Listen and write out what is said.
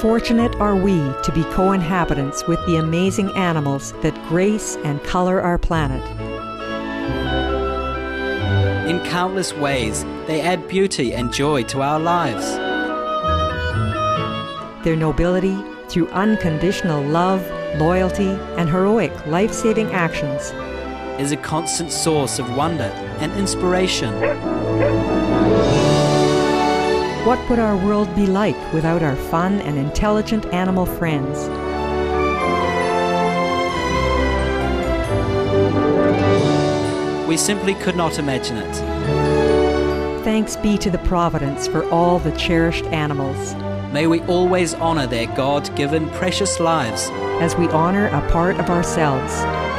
fortunate are we to be co inhabitants with the amazing animals that grace and color our planet. In countless ways, they add beauty and joy to our lives. Their nobility, through unconditional love, loyalty, and heroic life saving actions, is a constant source of wonder and inspiration. What would our world be like without our fun and intelligent animal friends? We simply could not imagine it. Thanks be to the Providence for all the cherished animals. May we always honor their God given precious lives as we honor a part of ourselves.